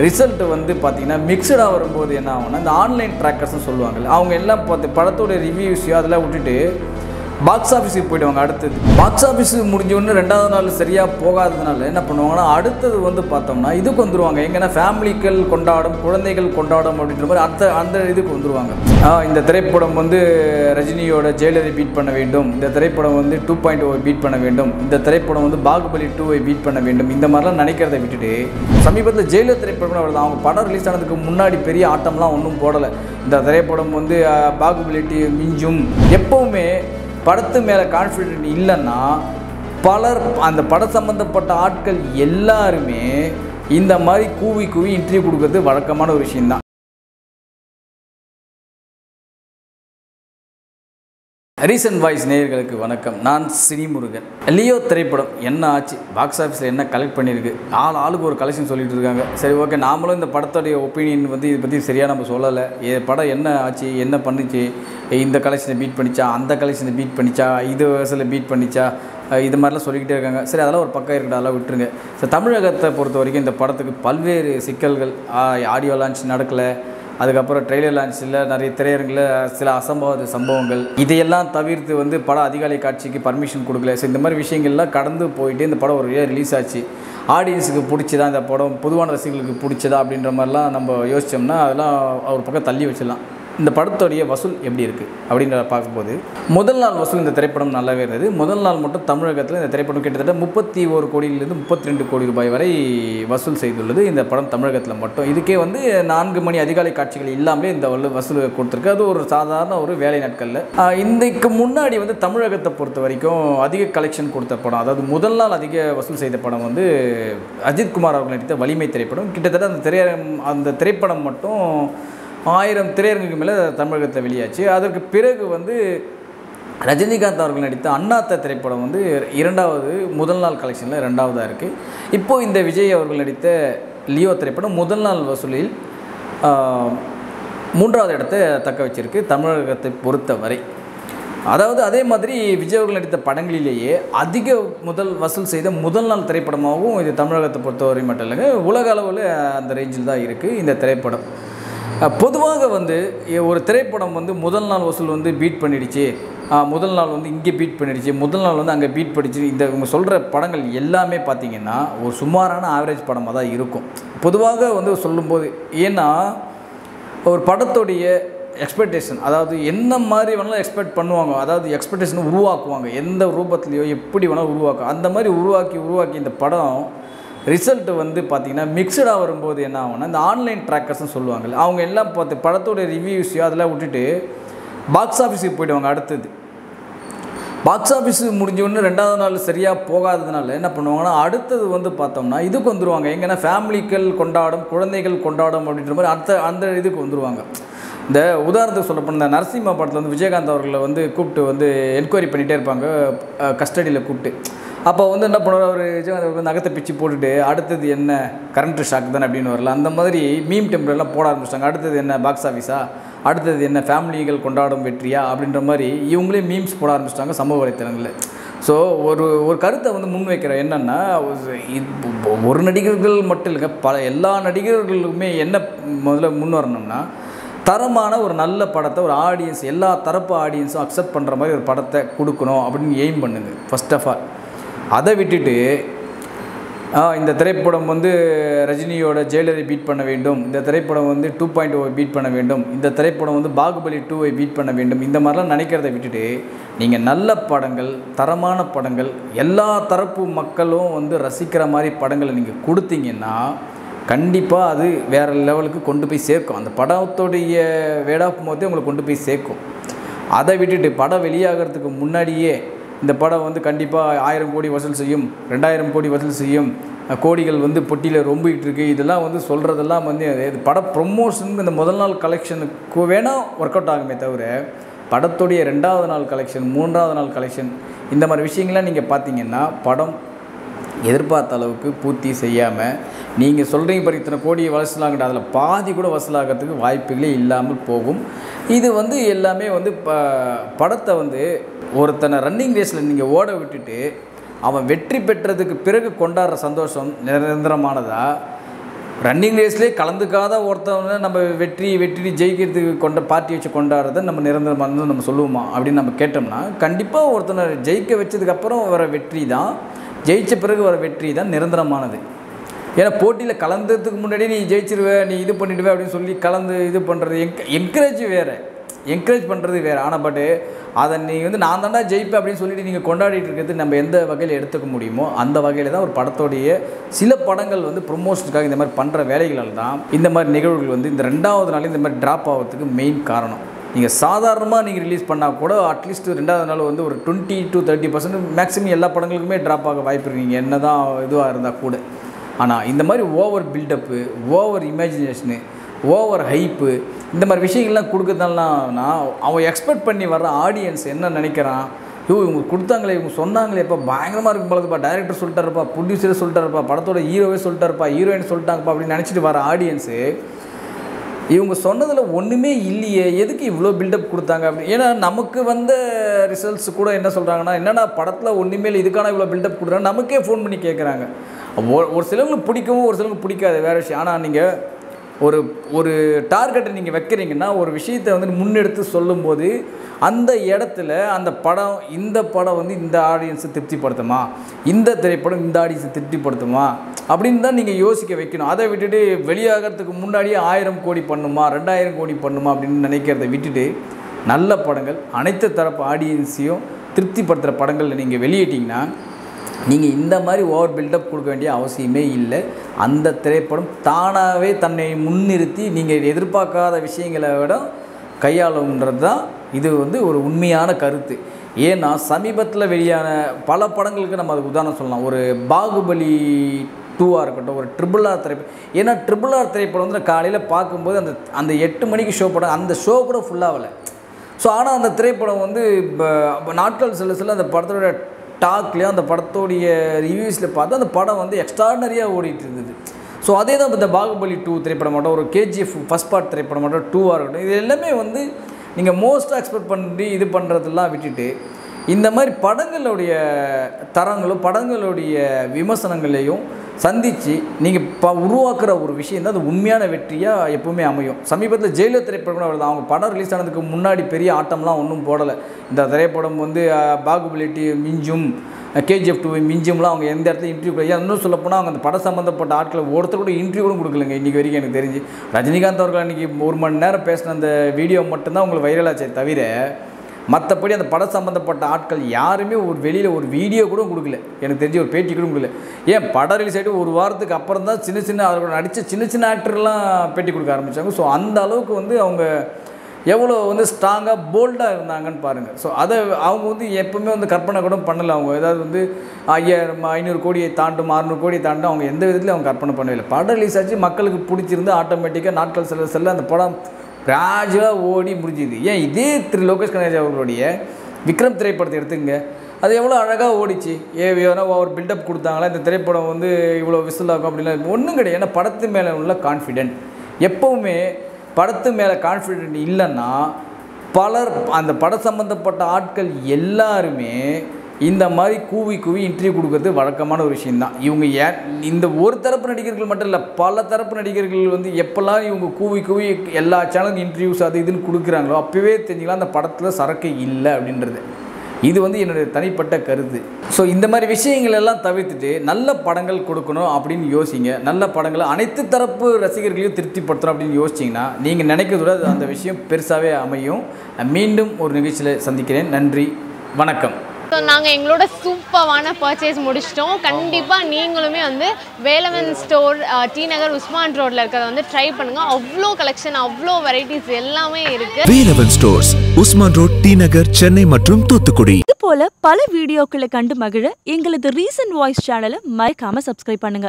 Result வந்து பார்த்திங்கன்னா மிக்சடாக வரும்போது என்ன ஆகும்னா இந்த ஆன்லைன் ட்ராக்கர்ஸ்னு சொல்லுவாங்கல்ல அவங்க எல்லாம் பார்த்து படத்தோட ரிவ்யூஸ் அதெல்லாம் விட்டுட்டு பாக்ஸ் ஆஃபீஸுக்கு போயிடுவாங்க அடுத்தது பாக்ஸ் ஆஃபீஸுக்கு முடிஞ்ச உடனே ரெண்டாவது நாள் சரியாக போகாததுனால என்ன பண்ணுவாங்கன்னா அடுத்தது வந்து பார்த்தோம்னா இதுக்கு வந்துருவாங்க. எங்கன்னா ஃபேமிலிகள் கொண்டாடும் குழந்தைகள் கொண்டாடும் அப்படின்ற மாதிரி அந்த அந்த இதுக்கு வந்துருவாங்க. இந்த திரைப்படம் வந்து ரஜினியோட ஜெயலலிதை பீட் பண்ண வேண்டும். இந்த திரைப்படம் வந்து டூ பாயிண்ட் ஓ பீட் பண்ண வேண்டும். இந்த திரைப்படம் வந்து பாகுபலி டூவை பீட் பண்ண வேண்டும். இந்த மாதிரிலாம் நினைக்கிறத விட்டுட்டு சமீபத்தில் ஜெயலலிதா திரைப்படம் வருது அவங்க படம் ரிலீஸ் ஆனதுக்கு முன்னாடி பெரிய ஆட்டம்லாம் ஒன்றும் போடலை. இந்த திரைப்படம் வந்து பாகுபலி மிஞ்சும். எப்போவுமே படத்து மேலே கான்ஃபிடென்ட் இல்லைன்னா பலர் அந்த படம் சம்மந்தப்பட்ட ஆட்கள் எல்லாருமே இந்த மாதிரி கூவி கூவி இன்டர்வியூ கொடுக்கறது வழக்கமான ஒரு விஷயந்தான் ரீசன்ட் வாய்ஸ் நேயர்களுக்கு வணக்கம். நான் சினிமுருகன் லியோ திரைப்படம் என்ன ஆச்சு? பாக்ஸ் ஆஃபீஸில் என்ன கலெக்ட் பண்ணியிருக்கு? ஆள் ஆளுக்கு ஒரு கலெக்ஷன் சொல்லிட்டு இருக்காங்க. சரி ஓகே நாமளும் இந்த படத்துடைய ஒப்பீனியன் வந்து இதை பற்றி சரியாக நம்ம சொல்லலை. ஏ படம் என்ன ஆச்சு? என்ன பண்ணுச்சு? இந்த கலெக்ஷனை பீட் பண்ணிச்சா? அந்த கலெக்ஷனை பீட் பண்ணிச்சா? இது வயசில் பீட் பண்ணிச்சா? இது மாதிரிலாம் சொல்லிக்கிட்டே இருக்காங்க. சரி அதெல்லாம் ஒரு பக்கம் இருக்கட்டும். அதெல்லாம் விட்டுருங்க. சார் தமிழகத்தை பொறுத்த வரைக்கும் இந்த படத்துக்கு பல்வேறு சிக்கல்கள் ஆடியோ லான்ச் நடக்கலை. அதுக்கப்புறம் ட்ரெய்லர் லான்ச்சில் நிறைய திரையரங்கில் சில அசம்பாவித சம்பவங்கள். இதையெல்லாம் தவிர்த்து வந்து படம் அதிகாலை காட்சிக்கு பர்மிஷன் கொடுக்கல. ஸோ இந்த மாதிரி விஷயங்கள்லாம் கடந்து போயிட்டு இந்த படம் ஒரு ரிலீஸ் ஆச்சு. ஆடியன்ஸுக்கு பிடிச்சதா இந்த படம்? பொதுவான ரசிகர்களுக்கு பிடிச்சதா? அப்படின்ற மாதிரிலாம் நம்ம யோசித்தோம்னா அதெல்லாம் ஒரு பக்கம் தள்ளி வச்சிடலாம். இந்த படத்துடைய வசூல் எப்படி இருக்குது அப்படின்றத பார்க்கும்போது முதல் நாள் வசூல் இந்த திரைப்படம் நல்லாவே இருந்தது. முதல் நாள் மட்டும் தமிழகத்தில் இந்த திரைப்படம் கிட்டத்தட்ட முப்பத்தி ஒரு கோடியிலிருந்து முப்பத்தி ரெண்டு கோடி ரூபாய் வரை வசூல் செய்துள்ளது. இந்த படம் தமிழகத்தில் மட்டும். இதுக்கே வந்து நான்கு மணி அதிகாலை காட்சிகள் இல்லாமலே இந்த வசூல் கொடுத்துருக்கு. அது ஒரு சாதாரண ஒரு வேலை நாட்களில். இன்றைக்கு முன்னாடி வந்து தமிழகத்தை பொறுத்த வரைக்கும் அதிக கலெக்ஷன் கொடுத்த படம் அதாவது முதல் நாள் அதிக வசூல் செய்த படம் வந்து அஜித் குமார் அவர்கள் நடித்த வலிமை திரைப்படம். கிட்டத்தட்ட அந்த திரையரங்கம் அந்த திரைப்படம் மட்டும் ஆயிரம் திரையரங்குக்கு மேலே தமிழகத்தை வெளியாச்சு. அதற்கு பிறகு வந்து ரஜினிகாந்த் அவர்கள் நடித்த அண்ணாத்த திரைப்படம் வந்து இரண்டாவது முதல் நாள் கலெக்ஷனில் ரெண்டாவதாக இருக்குது இப்போது இந்த விஜய் அவர்கள் நடித்த லியோ திரைப்படம் முதல் நாள் வசூலில் மூன்றாவது இடத்தை தக்க வச்சிருக்கு தமிழகத்தை பொறுத்தவரை. அதாவது அதே மாதிரி விஜய் அவர்கள் நடித்த படங்களிலேயே அதிக முதல் வசூல் செய்த முதல் நாள் திரைப்படமாகவும் இது தமிழகத்தை பொறுத்தவரை மட்டும் இல்லைங்க உலக அளவில் அந்த ரேஞ்சில் தான் இருக்குது இந்த திரைப்படம். பொதுவாக வந்து ஒரு திரைப்படம் வந்து முதல் நாள் வசூல் வந்து பீட் பண்ணிடுச்சு. முதல் நாள் வந்து இங்கே பீட் பண்ணிடுச்சு. முதல் நாள் வந்து அங்கே பீட் பண்ணிடுச்சு. இந்த இவங்க சொல்கிற படங்கள் எல்லாமே பார்த்தீங்கன்னா ஒரு சுமாரான ஆவரேஜ் படமாக தான் இருக்கும். பொதுவாக வந்து சொல்லும்போது ஏன்னா ஒரு படத்துடைய எக்ஸ்பெக்டேஷன் அதாவது என்ன மாதிரி வேணாலும் எக்ஸ்பெக்ட் பண்ணுவாங்க அதாவது எக்ஸ்பெக்டேஷன் உருவாக்குவாங்க எந்த ரூபத்துலையோ எப்படி வேணாலும் உருவாக்கும் அந்த மாதிரி உருவாக்கி உருவாக்கி இந்த படம் ரிசல்ட்டு வந்து பார்த்திங்கன்னா மிக்சடாக வரும்போது என்ன ஆகும்னா இந்த ஆன்லைன் ட்ராக்கர்ஸ்னு சொல்லுவாங்கல்ல அவங்க எல்லாம் பார்த்து படத்தோட ரிவ்யூஸையோ அதெல்லாம் விட்டுட்டு பாக்ஸ் ஆஃபீஸுக்கு போயிடுவாங்க அடுத்தது. பாக்ஸ் ஆஃபீஸு முடிஞ்ச உடனே ரெண்டாவது நாள் சரியாக போகாததுனால என்ன பண்ணுவாங்கன்னா அடுத்தது வந்து பார்த்தோம்னா இதுக்கு வந்துடுவாங்க எங்கன்னா ஃபேமிலிகள் கொண்டாடும் குழந்தைகள் கொண்டாடும் அப்படின்ற மாதிரி அடுத்த அந்த இதுக்கு வந்துடுவாங்க இந்த உதாரணத்துக்கு சொல்ல இந்த நரசிம்ம படத்தில் வந்து விஜயகாந்த் அவர்களை வந்து கூப்பிட்டு வந்து என்கொயரி பண்ணிகிட்டே இருப்பாங்க. கஸ்டடியில் கூப்பிட்டு. அப்போ வந்து என்ன பண்ணுவார்? அவர் விஜயகாந்த் நகத்தை பிச்சு போட்டுட்டு அடுத்தது என்ன? கரண்ட் ஷாக் தானே அப்படின்னு வரல அந்த மாதிரி மீம் டெம்பிளெல்லாம் போட ஆரம்பிச்சிட்டாங்க. அடுத்தது என்ன? பாக்ஸ் ஆஃபீஸா அடுத்தது என்ன? ஃபேமிலிகள் கொண்டாடும் வெற்றியா? அப்படின்ற மாதிரி இவங்களே மீம்ஸ் போட ஆரம்பிச்சிட்டாங்க சமூக வலைத்தளங்களில். ஸோ ஒரு ஒரு கருத்தை வந்து முன்வைக்கிற என்னென்னா ஒரு நடிகர்கள் மட்டும் இல்லைங்க பல எல்லா நடிகர்களுக்குமே என்ன முதல்ல முன் வரணும்னா தரமான ஒரு நல்ல படத்தை ஒரு ஆடியன்ஸ் எல்லா தரப்பு ஆடியன்ஸும் அக்செப்ட் பண்ணுற மாதிரி ஒரு படத்தை கொடுக்கணும் அப்படின்னு எய்ம் பண்ணுங்க ஃபஸ்ட் ஆஃப் ஆல் அதை விட்டுட்டு இந்த திரைப்படம் வந்து ரஜினியோட ஜெயிலரை பீட் பண்ண வேண்டும். இந்த திரைப்படம் வந்து டூ பாயிண்ட் ஓ பீட் பண்ண வேண்டும். இந்த திரைப்படம் வந்து பாகுபலி டூவை பீட் பண்ண வேண்டும். இந்த மாதிரிலாம் நினைக்கிறத விட்டுட்டு நீங்கள் நல்ல படங்கள் தரமான படங்கள் எல்லா தரப்பு மக்களும் வந்து ரசிக்கிற மாதிரி படங்களை நீங்கள் கொடுத்தீங்கன்னா கண்டிப்பாக அது வேறு லெவலுக்கு கொண்டு போய் சேர்க்கும். அந்த படத்துடைய வேடாக்கும் போதே உங்களை கொண்டு போய் சேர்க்கும். அதை விட்டுட்டு படம் வெளியாகிறதுக்கு முன்னாடியே இந்த படம் வந்து கண்டிப்பாக ஆயிரம் கோடி வசூல் செய்யும் ரெண்டாயிரம் கோடி வசூல் செய்யும். கோடிகள் வந்து பொட்டியில் ரொம்பிக்கிட்டு இருக்கு. இதெல்லாம் வந்து சொல்கிறதெல்லாம் வந்து இது பட ப்ரொமோஷனுக்கு இந்த முதல் நாள் கலெக்ஷனுக்கு வேணால் ஒர்க் அவுட் ஆகுமே தவிர படத்துடைய ரெண்டாவது நாள் கலெக்ஷன் மூன்றாவது நாள் கலெக்ஷன் இந்த மாதிரி விஷயங்கள்லாம் நீங்கள் பார்த்தீங்கன்னா படம் எதிர்பார்த்த அளவுக்கு பூர்த்தி செய்யாமல் நீங்கள் சொல்கிறீங்க பாரு இத்தனை கோடியை வசூலாகட்டும். அதில் பாதி கூட வசூலாகிறதுக்கு வாய்ப்புகளே இல்லாமல் போகும். இது வந்து எல்லாமே வந்து ப படத்தை வந்து ஒருத்தனை ரன்னிங் ரேஸில் நீங்கள் ஓட விட்டுட்டு அவன் வெற்றி பெற்றதுக்கு பிறகு கொண்டாடுற சந்தோஷம் நிரந்தரமானதா? ரன்னிங் ரேஸ்லேயே கலந்துக்காத ஒருத்தவங்க நம்ம வெற்றி வெற்றி ஜெயிக்கிறதுக்கு கொண்ட பார்ட்டி வச்சு கொண்டாடுறத நம்ம நிரந்தரமானது நம்ம சொல்லுவோமா? அப்படின்னு நம்ம கேட்டோம்னா கண்டிப்பாக ஒருத்தனை ஜெயிக்க வச்சதுக்கப்புறம் வர வெற்றி தான் ஜெயிச்ச பிறகு வர வெற்றி தான் நிரந்தரமானது. ஏன்னா போட்டியில் கலந்ததுக்கு முன்னாடி நீ ஜெயிச்சிருவே நீ இது பண்ணிடுவே அப்படின்னு சொல்லி கலந்து இது பண்ணுறது என்க என்கரேஜ் வேறு. என்கரேஜ் பண்ணுறது வேறு. ஆனால் பட்டு அதை நீ வந்து நான் தாண்டா ஜெயிப்பேன் அப்படின்னு சொல்லிட்டு நீங்கள் கொண்டாடிட்டு இருக்கிறது நம்ம எந்த வகையில் எடுத்துக்க முடியுமோ அந்த வகையில் தான் ஒரு படத்தோடைய சில படங்கள் வந்து ப்ரொமோஷனுக்காக இந்த மாதிரி பண்ணுற வேலைகளால் தான் இந்த மாதிரி நிகழ்வுகள் வந்து இந்த ரெண்டாவது நாள் இந்த மாதிரி ட்ராப் ஆகிறதுக்கு மெயின் காரணம். நீங்கள் சாதாரணமாக நீங்கள் ரிலீஸ் பண்ணால் கூட அட்லீஸ்ட் ரெண்டாவது நாள் வந்து ஒரு twenty to thirty percent maximum எல்லா படங்களுக்குமே ட்ராப் ஆக வாய்ப்பு இருக்கீங்க என்ன தான் இதுவாக இருந்தால் கூட. ஆனால் இந்த மாதிரி over buildup over imagination over hype இந்த மாதிரி விஷயங்கள்லாம் கொடுக்குறதுனாலனா அவன் எக்ஸ்பெக்ட் பண்ணி வர்ற ஆடியன்ஸ் என்ன நினைக்கிறான்? ஐயோ இவங்க கொடுத்தாங்களே இவங்க சொன்னாங்களே இப்போ பயங்கரமாக இருக்கும் போலதுப்பா டைரக்டர் சொல்லிட்டாருப்பா ப்ரொடியூசரே சொல்லிட்டாருப்பா படத்தோட ஹீரோவே சொல்லிட்டாருப்பா ஹீரோயின் சொல்லிட்டாங்கப்பா அப்படின்னு நினச்சிட்டு வர ஆடியன்ஸு இவங்க சொன்னதில் ஒன்றுமே இல்லையே எதுக்கு இவ்வளோ பில்டப் கொடுத்தாங்க அப்படின்னு ஏன்னா நமக்கு வந்த ரிசல்ட்ஸ் கூட என்ன சொல்கிறாங்கன்னா என்னென்னா படத்தில் ஒன்றுமே இல்லை இதுக்கான இவ்வளோ பில்டப் கொடுக்குறாங்க நமக்கே ஃபோன் பண்ணி கேட்குறாங்க ஒரு ஒரு சிலவங்களுக்கு பிடிக்கவும் ஒரு சிலவங்களுக்கு பிடிக்காது. வேறு விஷயம். ஆனால் நீங்கள் ஒரு ஒரு டார்கெட்டை நீங்கள் வைக்கிறீங்கன்னா ஒரு விஷயத்தை வந்து முன்னெடுத்து சொல்லும்போது அந்த இடத்துல அந்த படம் இந்த படம் வந்து இந்த ஆடியன்ஸை திருப்திப்படுத்துமா? இந்த திரைப்படம் இந்த ஆடியன்ஸை திருப்திப்படுத்துமா? அப்படின்னு தான் நீங்கள் யோசிக்க வைக்கணும். அதை விட்டுட்டு வெளியாகிறதுக்கு முன்னாடியே ஆயிரம் கோடி பண்ணுமா? ரெண்டாயிரம் கோடி பண்ணுமா? அப்படின்னு நினைக்கிறத விட்டுட்டு நல்ல படங்கள் அனைத்து தரப்பு ஆடியன்ஸையும் திருப்திப்படுத்துகிற படங்களில் நீங்கள் வெளியிட்டிங்கன்னா நீங்கள் இந்த மாதிரி ஓவர் பில்டப் கொடுக்க வேண்டிய அவசியமே இல்லை. அந்த திரைப்படம் தானாகவே தன்னை முன்னிறுத்தி நீங்கள் எதிர்பார்க்காத விஷயங்களை விட கையாளுன்றது தான் இது வந்து ஒரு உண்மையான கருத்து. ஏன்னா சமீபத்தில் வெளியான பல படங்களுக்கு நம்ம அதுக்கு உதாரணம் சொல்லலாம். ஒரு பாகுபலி டூவாக இருக்கட்டும் ஒரு ட்ரிபிள் ஆர் திரைப்படம் ஏன்னா ட்ரிபிள் ஆர் திரைப்படம் வந்து காலையில் பார்க்கும்போது அந்த அந்த எட்டு மணிக்கு ஷோ படம் அந்த ஷோ கூட ஃபுல்லாகலை ஸோ ஆனால் அந்த திரைப்படம் வந்து இப்போ நாட்கள் சில சில அந்த படத்தோட டாக்லேயும் அந்த படத்தோடைய ரிவ்யூஸில் பார்த்து அந்த படம் வந்து எக்ஸ்ட்ராடனரியாக ஓடிட்டு இருந்தது. ஸோ அதே தான் இந்த பாகுபலி டூ திரைப்படமாட்டோம் ஒரு கேஜிஎஃப் ஃபஸ்ட் பார்ட் திரைப்படமாகட்டும் டூவாக இருக்கட்டும் இது எல்லாமே வந்து நீங்கள் மோஸ்ட்டாக எக்ஸ்பெக்ட் பண்ணி இது பண்ணுறதெல்லாம் விட்டுட்டு இந்த மாதிரி படங்களுடைய தரங்களும் படங்களுடைய விமர்சனங்களையும் சந்தித்து நீங்கள் ப உருவாக்குற ஒரு விஷயம் தான் அது உண்மையான வெற்றியாக எப்பவுமே அமையும். சமீபத்தில் ஜெயிலர் திரைப்படம் கூட வருது. அவங்க படம் ரிலீஸ் ஆனதுக்கு முன்னாடி பெரிய ஆட்டம்லாம் ஒன்றும் போடலை. இந்த திரைப்படம் வந்து பாகுபலிட்டி பாகுபலி டி மிஞ்சும் கேஜிஎஃப் டூ மிஞ்சும்லாம் அவங்க எந்த இடத்துல இன்டர்வியூ ஏன் இன்னும் சொல்லப்போனால் அவங்க அந்த படம் சம்மந்தப்பட்ட ஆட்களை ஒருத்தர் கூட இன்டர்வியூ கூட கொடுக்கலங்க. இன்றைக்கி வரைக்கும் எனக்கு தெரிஞ்சு. ரஜினிகாந்த் அவர்கள் அன்றைக்கி ஒரு மணி நேரம் பேசின அந்த வீடியோ மட்டும்தான் உங்களுக்கு வைரலாச்சே தவிர மற்றபடி அந்த படம் சம்மந்தப்பட்ட ஆட்கள் யாருமே ஒரு வெளியில் ஒரு வீடியோ கூட கொடுக்கல. எனக்கு தெரிஞ்ச ஒரு பேட்டி கூட கொடுக்கல. ஏன்? படம் ரிலீஸ் ஆகிட்டு ஒரு வாரத்துக்கு அப்புறம் தான் சின்ன சின்ன அவர்கள் நடித்த சின்ன சின்ன ஆக்டர்லாம் பேட்டி கொடுக்க ஆரம்பித்தாங்க ஸோ அந்த அளவுக்கு வந்து அவங்க எவ்வளோ வந்து ஸ்ட்ராங்காக போல்டாக இருந்தாங்கன்னு பாருங்கள் ஸோ அதை அவங்க வந்து எப்போவுமே வந்து கற்பனை கூட பண்ணலை அவங்க. ஏதாவது வந்து ஐயாயிரம் ஐநூறு கோடியை தாண்டும் அறுநூறு கோடியை தாண்டும் அவங்க எந்த விதத்துலையும் அவங்க கற்பனை பண்ணவே இல்லை. படம் ரிலீஸ் ஆச்சு மக்களுக்கு பிடிச்சிருந்து ஆட்டோமேட்டிக்காக நாட்கள் செல்ல செல்ல அந்த படம் கிராஜுவலாக ஓடி முடிஞ்சுது. ஏன் இதே திரு லோகேஷ் கனகராஜ் அவர்களுடைய விக்ரம் திரைப்படத்தை எடுத்துங்க அது எவ்வளோ அழகாக ஓடிச்சு. ஏ வேணா ஒரு பில்டப் கொடுத்தாங்களா இந்த திரைப்படம் வந்து இவ்வளோ விசில் ஆகும் அப்படிலாம் ஒன்றும் கிடையாது. ஏன்னா படத்து மேலே உள்ள கான்ஃபிடென்ட் எப்போவுமே படத்து மேலே கான்ஃபிடென்ட் இல்லைன்னா பலர் அந்த படம் சம்மந்தப்பட்ட ஆட்கள் எல்லாருமே இந்த மாதிரி கூவி கூவி இன்டர்வியூ கொடுக்கறது வழக்கமான ஒரு விஷயந்தான் இவங்க ஏன் இந்த ஒரு தரப்பு நடிகர்கள் மட்டும் இல்லை பல தரப்பு நடிகர்கள் வந்து எப்போல்லாம் இவங்க கூவி கூவி எல்லா சேனலுக்கும் இன்டர்வியூஸ் அது இதுன்னு கொடுக்குறாங்களோ அப்போவே தெரிஞ்சுக்கலாம் அந்த படத்தில் சரக்கு இல்லை அப்படின்றது. இது வந்து என்னுடைய தனிப்பட்ட கருத்து. ஸோ இந்த மாதிரி விஷயங்கள் எல்லாம் தவிர்த்துட்டு நல்ல படங்கள் கொடுக்கணும் அப்படின்னு யோசிங்க. நல்ல படங்களை அனைத்து தரப்பு ரசிகர்களையும் திருப்திப்படுத்தணும் அப்படின்னு யோசிச்சிங்கன்னா நீங்கள் நினைக்கிறதோட அந்த விஷயம் பெருசாகவே அமையும். மீண்டும் ஒரு நிகழ்ச்சியில் சந்திக்கிறேன். நன்றி. வணக்கம். ஸோ நாங்கள் எங்களோட சூப்பரான பர்ச்சேஸ் முடிச்சிட்டோம். கண்டிப்பாக நீங்களுமே வந்து வேலவன் ஸ்டோர் டி நகர் உஸ்மான் ரோட்டில் இருக்கிறத வந்து ட்ரை பண்ணுங்கள் அவ்வளோ கலெக்ஷன் அவ்வளோ வெரைட்டிஸ் எல்லாமே இருக்குது Velavan stores Usman road T Nagar Chennai மற்றும் தூத்துக்குடி. இது போல பல வீடியோக்களை கண்டு மகிழ எங்களது ரீசன்ட் வாய்ஸ் சேனலை மறக்காம சப்ஸ்கிரைப் பண்ணுங்க.